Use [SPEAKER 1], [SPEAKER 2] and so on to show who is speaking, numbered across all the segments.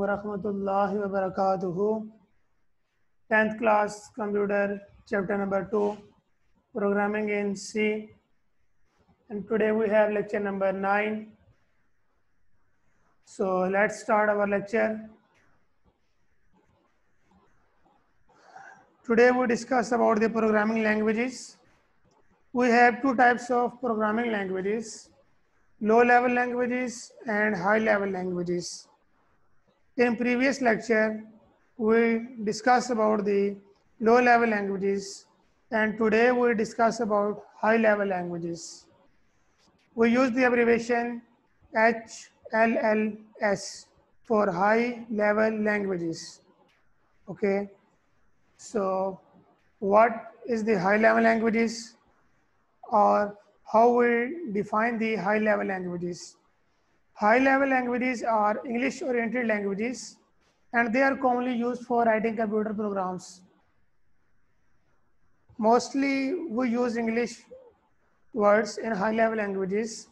[SPEAKER 1] Wa rahmatullahi wa barakatuhu. 10th class computer chapter number 2 programming in C and today we have lecture number 9. So let's start our lecture. Today we discuss about the programming languages. We have two types of programming languages low level languages and high level languages. In previous lecture, we discussed about the low level languages and today we discuss about high level languages. We use the abbreviation HLLS for high level languages. Okay. So what is the high level languages or how we define the high level languages. High level languages are English oriented languages and they are commonly used for writing computer programs. Mostly we use English words in high level languages.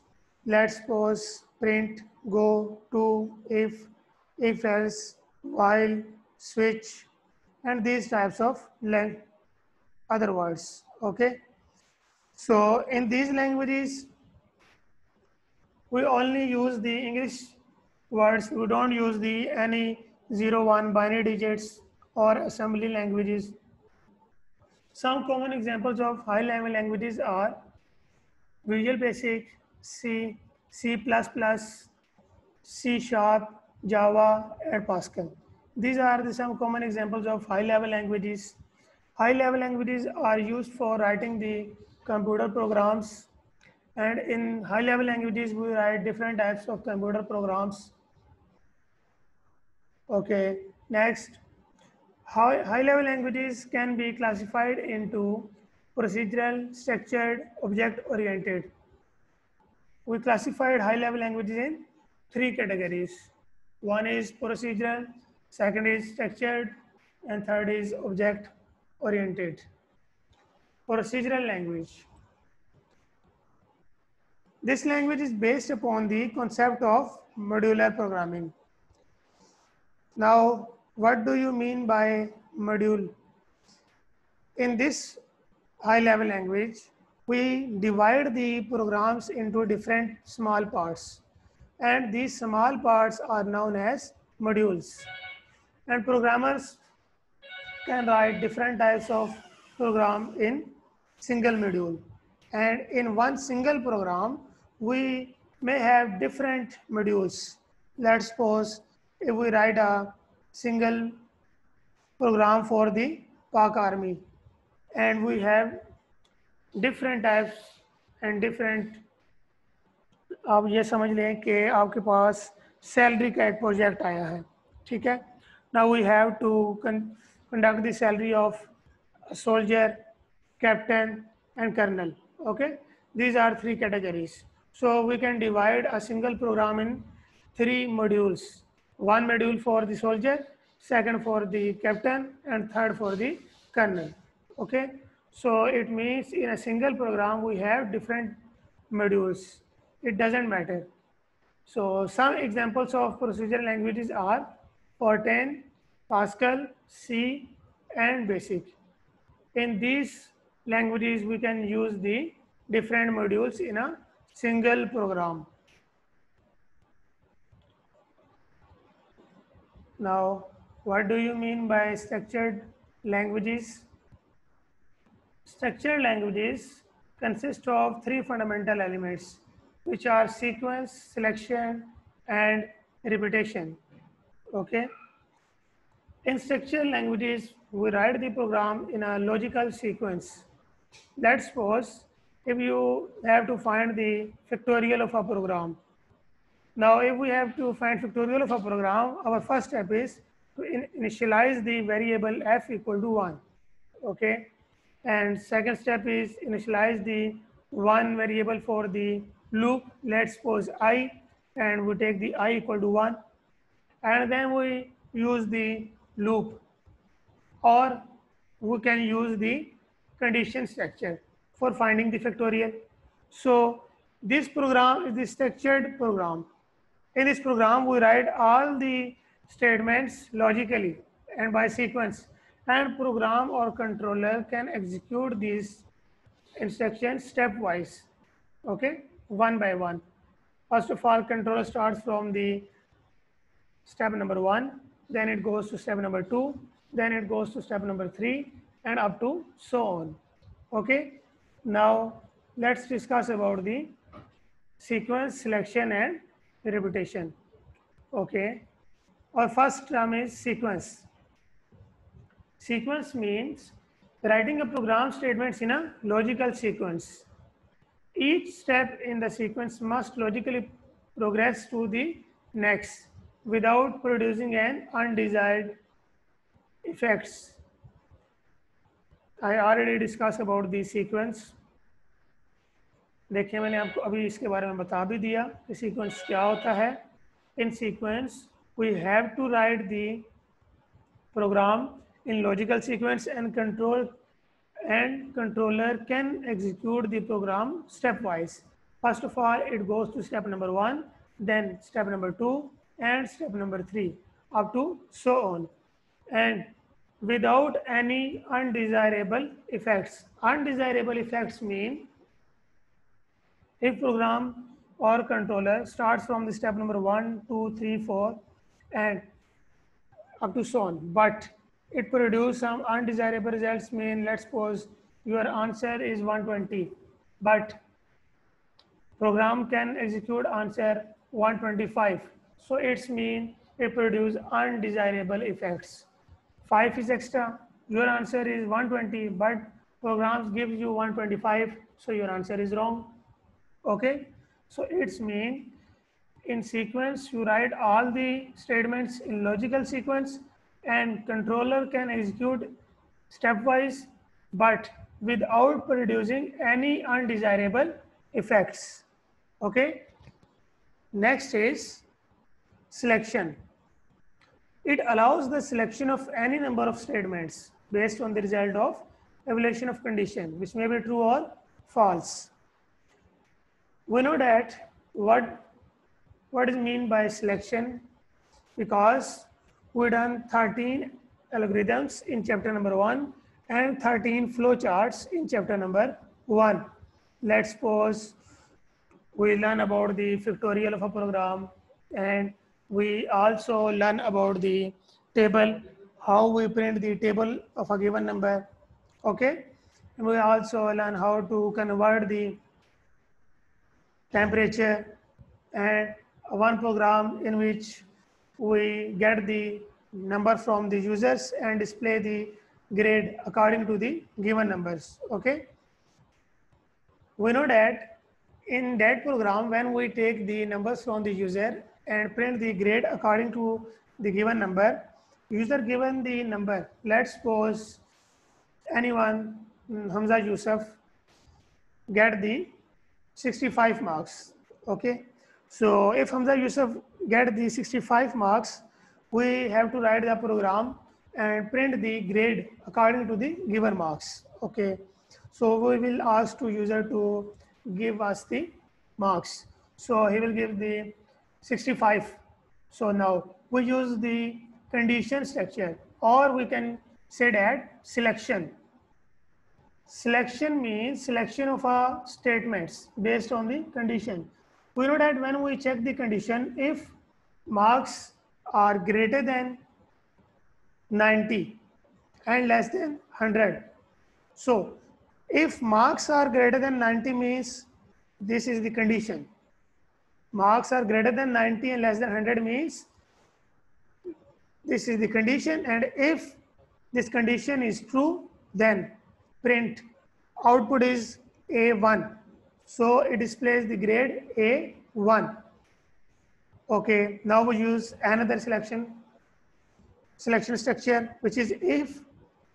[SPEAKER 1] Let's suppose print, go, to, if, if else, while, switch, and these types of other words. Okay. So in these languages, we only use the English words. We don't use the any zero one binary digits or assembly languages. Some common examples of high level languages are Visual Basic, C, C++, C Sharp, Java, and Pascal. These are the some common examples of high level languages. High level languages are used for writing the computer programs. And in high level languages we write different types of computer programs. Okay next. High, high level languages can be classified into procedural structured object oriented we classified high level languages in three categories. One is procedural second is structured and third is object oriented procedural language. This language is based upon the concept of modular programming. Now, what do you mean by module? In this high level language, we divide the programs into different small parts. And these small parts are known as modules. And programmers can write different types of program in single module. And in one single program, we may have different modules. Let's suppose if we write a single program for the Pak Army and we have different types and different आप ये समझ लें कि आपके पास salary का एक project आया है ठीक है now we have to conduct the salary of soldier, captain, and colonel. Okay, these are three categories. So we can divide a single program in three modules. One module for the soldier, second for the captain, and third for the colonel. Okay, so it means in a single program we have different modules. It doesn't matter. So some examples of procedural languages are Fortran, Pascal, C, and Basic in these languages we can use the different modules in a single program. Now what do you mean by structured languages? Structured languages consist of three fundamental elements which are sequence selection and repetition. Okay in structural languages we write the program in a logical sequence. Let's suppose if you have to find the factorial of a program. Now, if we have to find factorial of a program, our first step is to in initialize the variable f equal to 1. Okay. And second step is initialize the one variable for the loop. Let's suppose i and we take the i equal to 1. And then we use the loop or we can use the condition structure. for finding the factorial. So this program is the structured program. In this program, we write all the statements logically and by sequence and program or controller can execute these instructions stepwise, okay, one by one. First of all, controller starts from the step number one, then it goes to step number two, then it goes to step number three, and up to so on. Okay. Now let's discuss about the sequence selection and repetition. Okay. Our first term is sequence. Sequence means writing a program statements in a logical sequence. Each step in the sequence must logically progress to the next without producing an undesired effects. I already discussed about the sequence. देखिए मैंने आपको अभी इसके बारे में बता भी दिया कि सीक्वेंस क्या होता है in sequence we have to write the program in logical sequence and control and controller can execute the program stepwise. First of all, it goes to step number one, then step number two, and step number three, up to so on. And without any undesirable effects. Undesirable effects mean if program or controller starts from the step number one, two, three, four, and up to so on. But it produce some undesirable results mean let's suppose your answer is 120 but program can execute answer 125 so it's mean it produce undesirable effects 5 is extra your answer is 120 but programs gives you 125 so your answer is wrong okay so it's mean in sequence you write all the statements in logical sequence and controller can execute stepwise but without producing any undesirable effects. Okay. Next is selection. It allows the selection of any number of statements based on the result of evaluation of condition, which may be true or false. We know that what, what is mean by selection because we done 13 algorithms in chapter number one and 13 flowcharts in chapter number one. Let's suppose we learn about the factorial of a program and we also learn about the table, how we print the table of a given number. Okay. And we also learn how to convert the temperature and one program in which we get the number from the users and display the grade according to the given numbers. Okay. We know that in that program, when we take the numbers from the user and print the grade according to the given number, user given the number, let's suppose anyone, mm, Hamza Yusuf, get the 65 marks. Okay. So if Hamza Yusuf get the 65 marks, we have to write the program and print the grade according to the given marks. Okay. So we will ask to user to give us the marks. So he will give the 65. So now we use the condition structure or we can say that selection. Selection means selection of our statements based on the condition. We know that when we check the condition, if marks are greater than 90 and less than 100. So if marks are greater than 90 means this is the condition. Marks are greater than 90 and less than 100 means this is the condition and if this condition is true then print output is A1. So it displays the grade A1. Okay, now we use another selection selection structure, which is if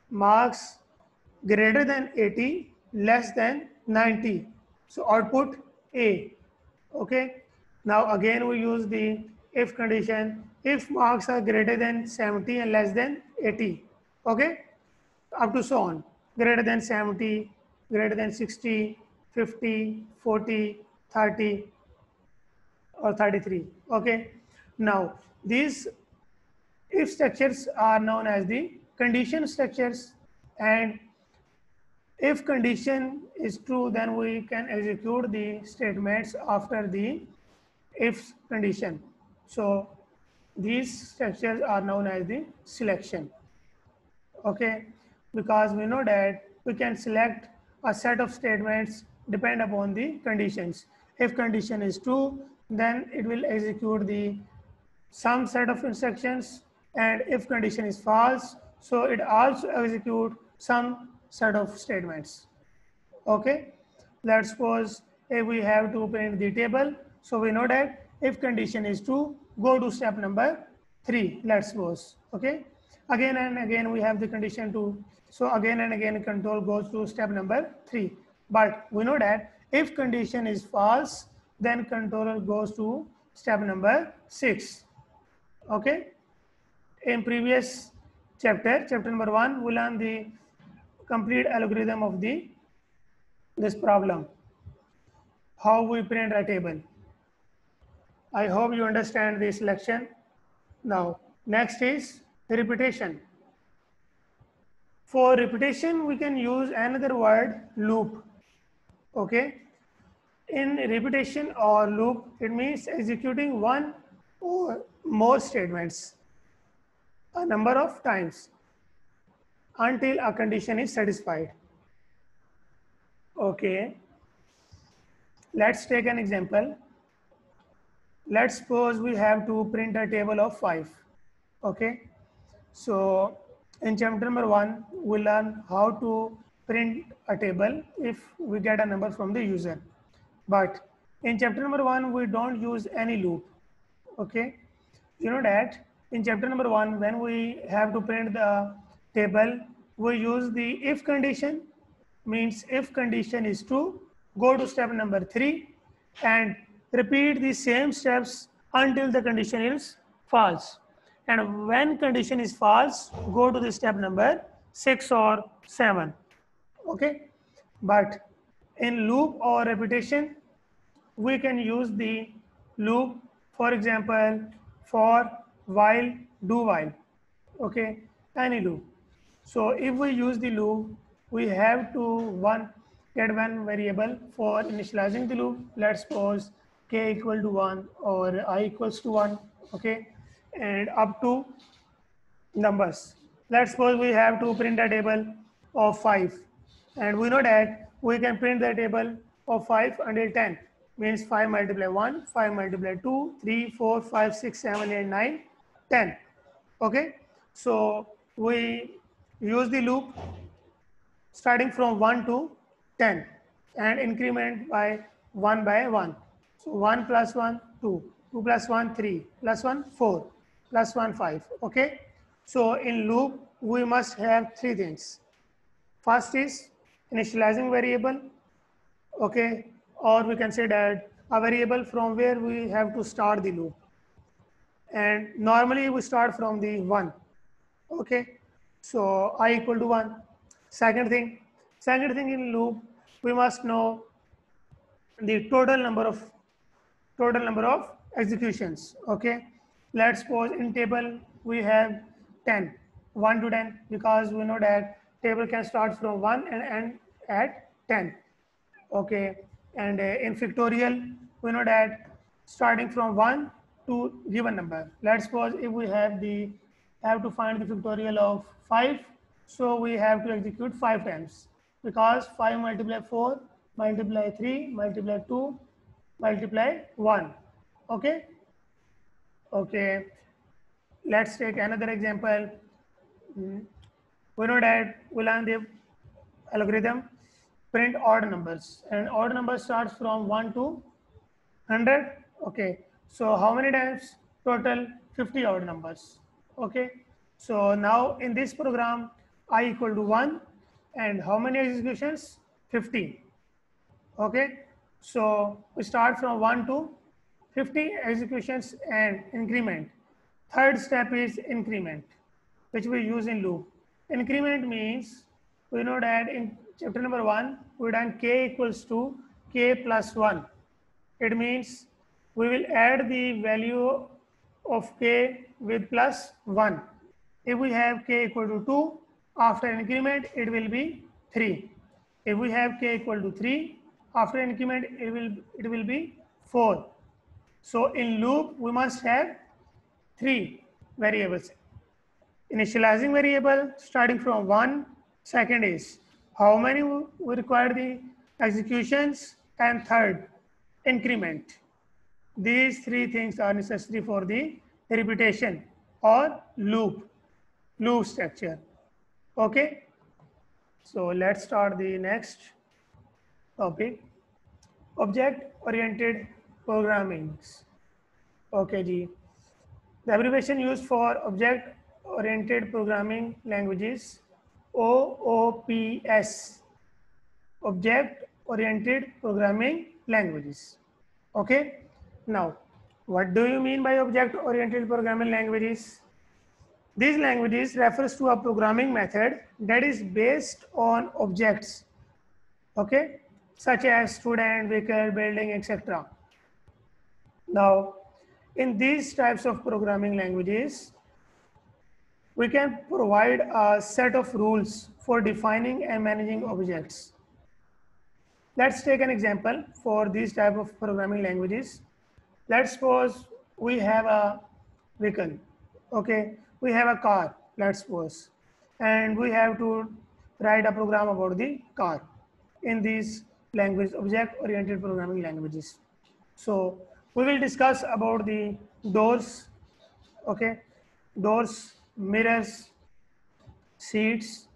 [SPEAKER 1] marks greater than 80, less than 90. So output A. Okay. Now again we use the if condition. If marks are greater than 70 and less than 80. Okay. Up to so on. Greater than 70, greater than 60, 50, 40, 30, or 33. Okay. Now, these if structures are known as the condition structures and if condition is true, then we can execute the statements after the if condition. So these structures are known as the selection. Okay, because we know that we can select a set of statements depend upon the conditions. If condition is true, then it will execute the some set of instructions and if condition is false, so it also execute some set of statements. Okay, let's suppose if we have to print the table, so we know that if condition is true, go to step number three, let's suppose. Okay, again and again we have the condition two. So again and again control goes to step number three. But we know that if condition is false, then controller goes to step number six. Okay. In previous chapter, chapter number one, we learn the complete algorithm of the this problem. How we print a table. I hope you understand this selection. Now, next is the repetition. For repetition, we can use another word, loop. Okay. In repetition or loop, it means executing one or more statements a number of times until a condition is satisfied. Okay. Let's take an example. Let's suppose we have to print a table of five. Okay. So in chapter number one, we learn how to print a table if we get a number from the user. But in chapter number one, we don't use any loop. Okay. You know that in chapter number one, when we have to print the table, we use the if condition, means if condition is true, go to step number three and repeat the same steps until the condition is false. And when condition is false, go to the step number six or seven. Okay. But in loop or repetition, we can use the loop, for example, for while, do while. Okay. Any loop. So if we use the loop, we have to one get one variable for initializing the loop. Let's suppose k equal to one or i equals to one. Okay and up to numbers. Let's suppose we have to print a table of 5 and we know that we can print the table of 5 until 10 means 5 multiply 1, 5 multiply 2, 3, 4, 5, 6, 7, 8, 9, 10. Okay. So we use the loop starting from 1 to 10 and increment by 1 by 1. So 1 plus 1, 2, 2 plus 1, 3, plus 1, 4 plus 1, 5. Okay. So in loop, we must have three things. First is initializing variable. Okay. Or we can say that a variable from where we have to start the loop. And normally we start from the 1. Okay. So i equal to 1. Second thing, second thing in loop, we must know the total number of total number of executions. Okay? Let's suppose in table we have 10 1 to 10 because we know that table can start from 1 and end at 10 okay? And uh, in factorial we know that starting from 1 to given number. Let's suppose if we have the have to find the factorial of 5 so we have to execute 5 times. Because 5 multiply 4 multiply 3 multiply 2 multiply 1 okay Okay, let's take another example. Hmm. We know that we learn the algorithm print odd numbers and odd number starts from 1 to 100. Okay, so how many times? Total 50 odd numbers. Okay, so now in this program, i equal to 1 and how many executions? 50. Okay, so we start from 1 to 50 executions and increment. Third step is increment, which we use in loop. Increment means we know that in chapter number one, we done k equals to k plus 1. It means we will add the value of k with plus 1. If we have k equal to 2, after increment, it will be 3. If we have k equal to 3, after increment, it will, it will be 4. So in loop, we must have three variables. Initializing variable starting from 1, second is how many we require the executions, and third, increment. These three things are necessary for the repetition or loop, loop structure. Okay. So let's start the next topic. Object oriented programming. Okay, G. The abbreviation used for object oriented programming languages OOPS. Object oriented programming languages. Okay. Now, what do you mean by object oriented programming languages? These languages refers to a programming method that is based on objects, okay, such as student, vehicle, building, etc. Now, in these types of programming languages, we can provide a set of rules for defining and managing objects. Let's take an example for these type of programming languages. Let's suppose we have a vehicle, okay? we have a car, let's suppose, and we have to write a program about the car in these language object oriented programming languages. So we will discuss about the doors, okay, doors, mirrors, seats,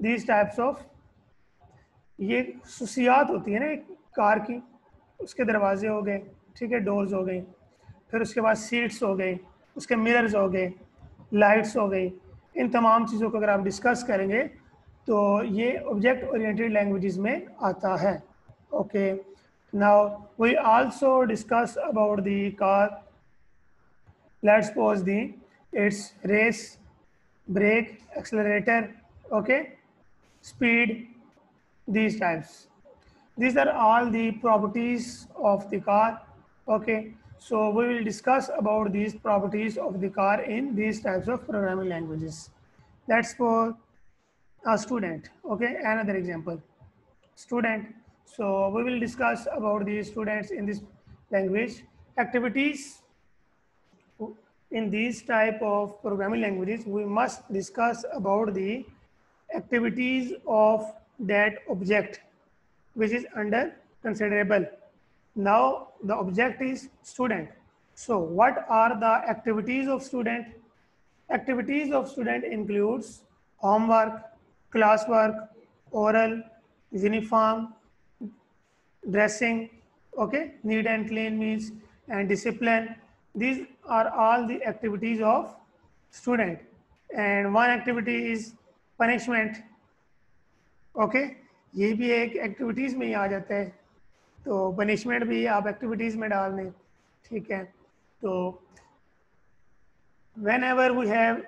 [SPEAKER 1] these types of ये खसूसियात होती है ना एक car की उसके दरवाजे हो गए ठीक है डोर्स हो गए फिर उसके बाद सीट्स हो गए उसके मिरर्स हो गए लाइट्स हो गई इन तमाम चीज़ों को अगर आप डिस्कस करेंगे तो ये ऑब्जेक्ट ओरिएंटेड लैंग्वेज में आता है। Okay now we also discuss about the car let's pose the its race brake accelerator okay speed these types these are all the properties of the car okay so we will discuss about these properties of the car in these types of programming languages let's pose a student. Okay, another example. Student. So we will discuss about the students in this language. Activities in these type of programming languages, we must discuss about the activities of that object which is under considerable now the object is student. So what are the activities of student? Activities of student includes homework, class work oral uniform dressing okay neat and clean means and discipline these are all the activities of student and one activity is punishment okay ये भी एक activities में ही आ जाता है। तो punishment भी आप activities में डाल दें, ठीक है? तो whenever we have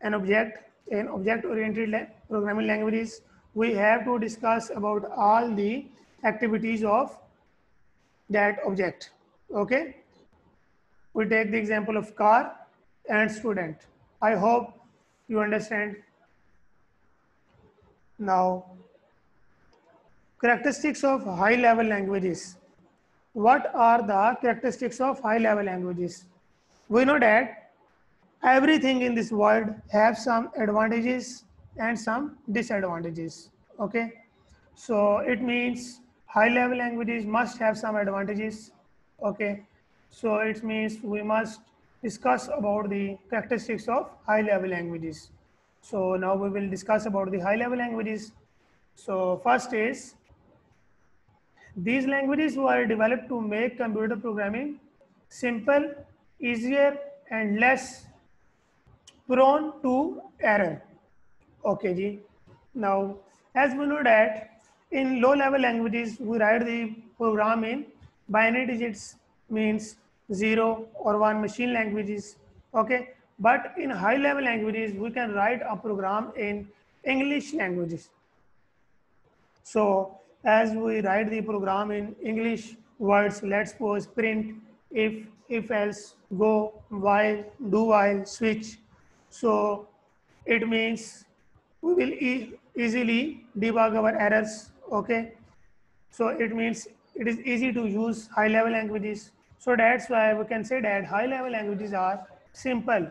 [SPEAKER 1] an object in object-oriented la programming languages, we have to discuss about all the activities of that object. Okay. We take the example of car and student. I hope you understand. Now, characteristics of high level languages. What are the characteristics of high level languages? We know that everything in this world have some advantages and some disadvantages. Okay. So it means high level languages must have some advantages. Okay. So it means we must discuss about the characteristics of high level languages. So now we will discuss about the high level languages. So first is these languages were developed to make computer programming simple, easier, and less prone to error. Okay, Ji. Now, as we know that in low level languages, we write the program in binary digits means zero or one machine languages. Okay. But in high level languages, we can write a program in English languages. So as we write the program in English words, let's suppose print, if, if else, go, while, do while, switch. So it means we will e easily debug our errors, okay? So it means it is easy to use high level languages. So that's why we can say that high level languages are simple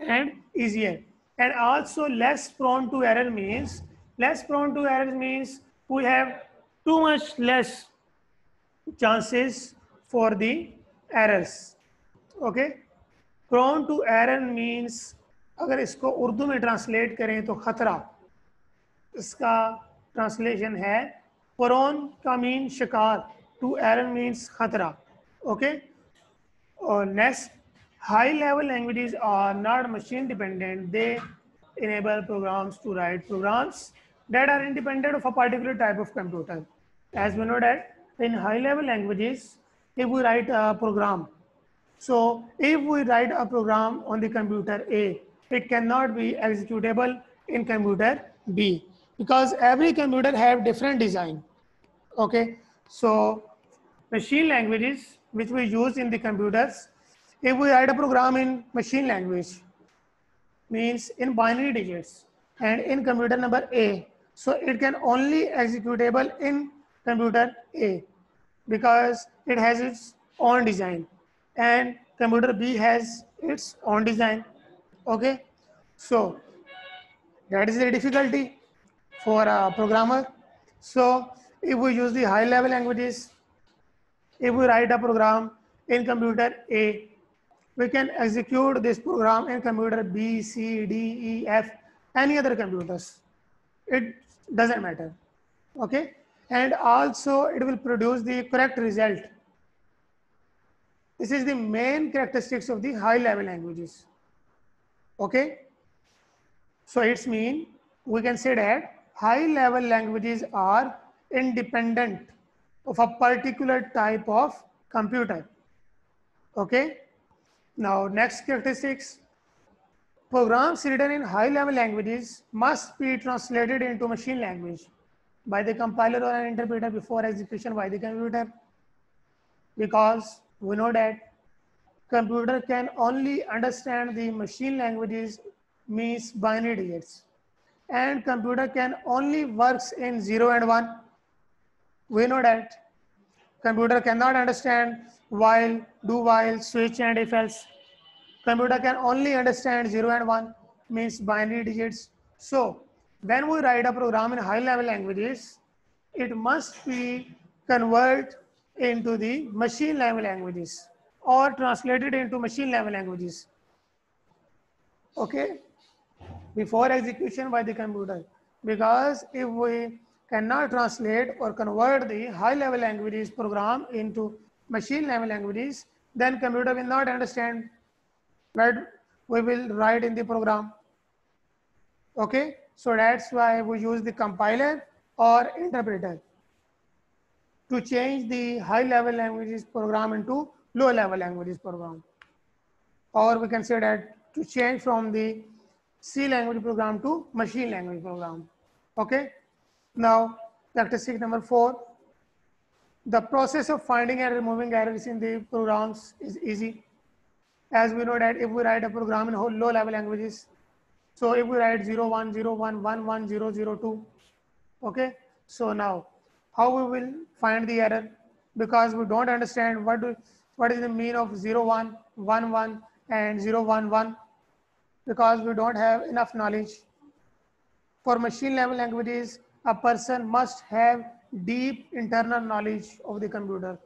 [SPEAKER 1] and easier. And also less prone to error means, less prone to error means we have too much less chances for the errors. Okay? Prone to error means अगर इसको उर्दू में translate करें तो ख़तरा। इसका translation है परोन का mean शिकार टू एरन मीन्स ख़तरा ओके और next high level language are not machine dependent they enable programs to write programs that are independent of a particular type of computer as we know that in high level languages if we write a program so if we write a program on the computer a it cannot be executable in computer b because every computer have different design okay so machine languages which we use in the computers if we write a program in machine language, means in binary digits and in computer number A, so it can only executable in computer A because it has its own design and computer B has its own design. Okay, so that is the difficulty for a programmer. So if we use the high level languages, if we write a program in computer A, we can execute this program in computer B, C, D, E, F, any other computers. It doesn't matter. Okay. And also it will produce the correct result. This is the main characteristics of the high level languages. Okay. So it's mean we can say that high level languages are independent of a particular type of computer. Okay. Now, next characteristics. Programs written in high-level languages must be translated into machine language by the compiler or an interpreter before execution by the computer. Because we know that computer can only understand the machine languages means binary digits. And computer can only works in zero and one. We know that computer cannot understand while, do while, switch and if else. Computer can only understand 0 and 1 means binary digits. So when we write a program in high level languages, it must be converted into the machine level languages or translated into machine level languages. Okay, before execution by the computer. Because if we cannot translate or convert the high level languages program into machine level languages, then computer will not understand what we will write in the program. Okay, so that's why we use the compiler or interpreter to change the high level languages program into low level languages program. Or we can say that to change from the C language program to machine language program. Okay, now characteristic number four, the process of finding and removing errors in the programs is easy. As we know that if we write a program in whole low level languages, so if we write 0, 1, 0, 1, 1, 1, 0, 0, 2, okay. So now how we will find the error because we don't understand what, do, what is the mean of 0, 1, 1, 1 and 0, 1, 1 because we don't have enough knowledge. For machine level languages, a person must have deep internal knowledge of the computer.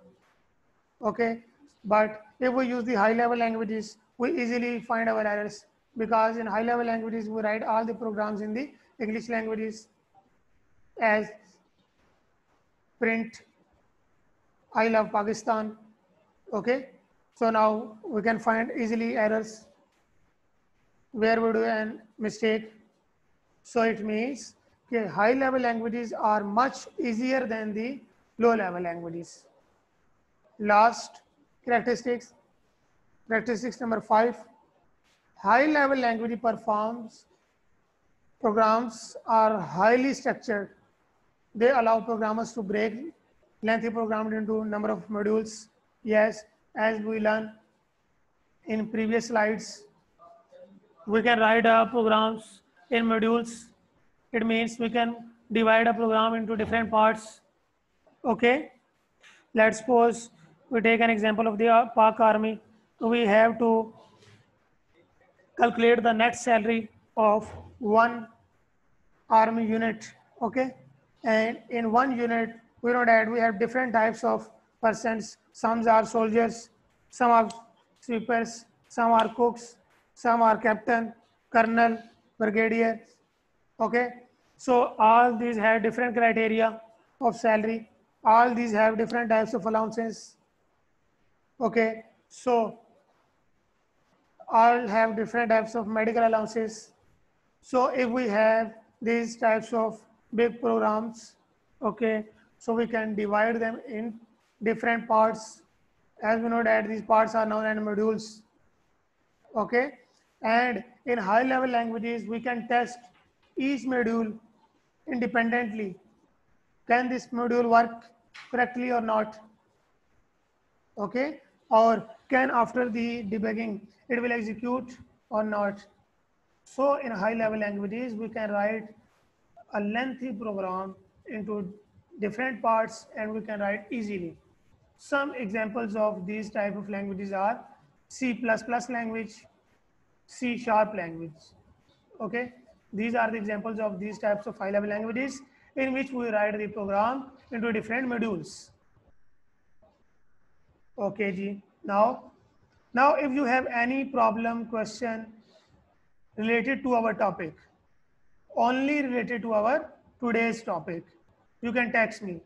[SPEAKER 1] Okay, but if we use the high level languages, we easily find our errors because in high level languages, we write all the programs in the English languages as print, I love Pakistan. Okay, so now we can find easily errors where we do a mistake. So it means okay, high level languages are much easier than the low level languages. Last characteristics, characteristics number five, high level language performs programs are highly structured they allow programmers to break lengthy programs into number of modules. Yes, as we learned in previous slides, we can write our programs in modules. It means we can divide a program into different parts. Okay. Let's suppose we take an example of the uh, Pak army. We have to calculate the net salary of one army unit. Okay. And in one unit, we know that we have different types of persons. Some are soldiers, some are sweepers, some are cooks, some are captain, colonel, brigadier. Okay. So all these have different criteria of salary. All these have different types of allowances. Okay. So all have different types of medical allowances. So if we have these types of big programs, okay, so we can divide them in different parts. As we know that these parts are known as modules, okay. And in high level languages, we can test each module independently. Can this module work correctly or not? Okay. Or can after the debugging, it will execute or not. So in high level languages, we can write a lengthy program into different parts and we can write easily. Some examples of these type of languages are C++ language, C sharp language. Okay. These are the examples of these types of high level languages in which we write the program into different modules. Okay, G. Now, now if you have any problem, question related to our topic, only related to our today's topic, you can text me